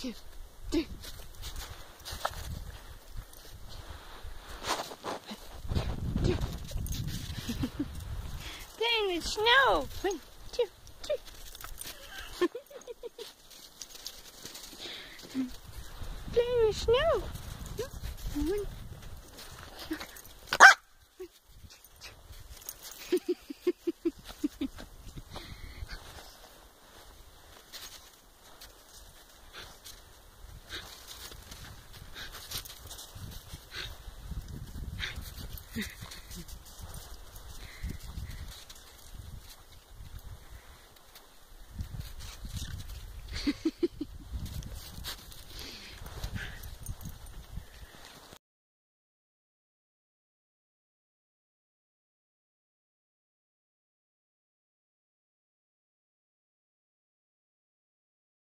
two, three. Playing with snow. One, two, three. Playing with snow.